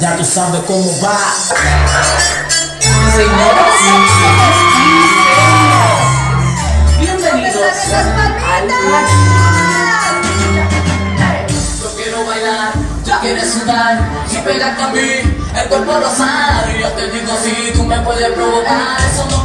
ya tú sabes cómo va. Señoras y bienvenidos Yo quiero bailar, ya quieres sudar y pegarte a mí, el cuerpo rosado. Yo te digo si tú me puedes provocar, eso no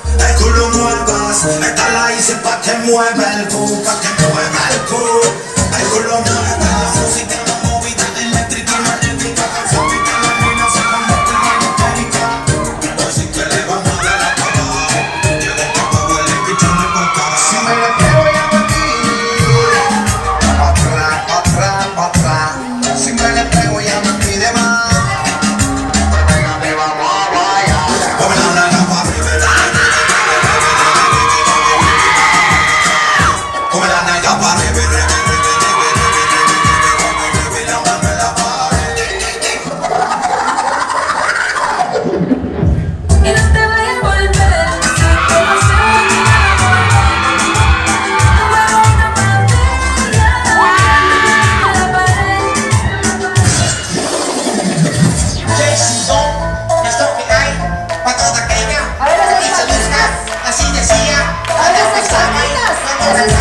Métala y sepa que mueve el cu, pa' que mueva el cu. Yes.